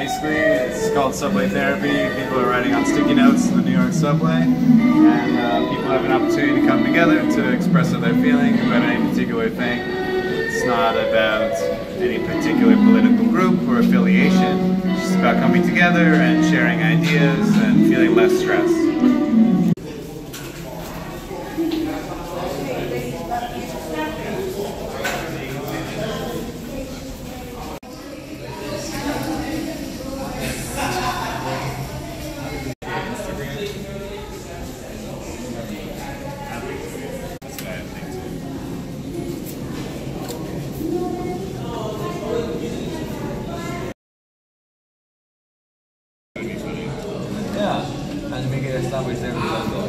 Basically, it's called subway therapy. People are writing on sticky notes in the New York subway, and uh, people have an opportunity to come together to express their feeling about any particular thing. It's not about any particular political group or affiliation. It's just about coming together and sharing ideas and feeling less stress. And make it established every level.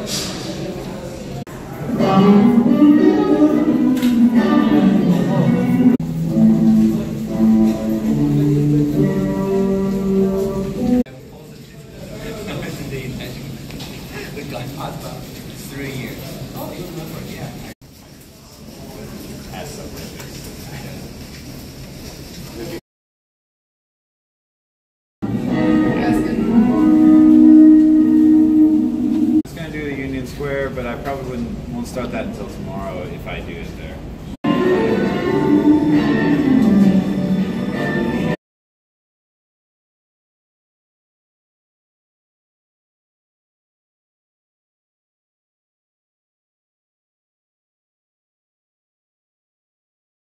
The guy three years. Gonna do I probably wouldn't won't start that until tomorrow if I do it there.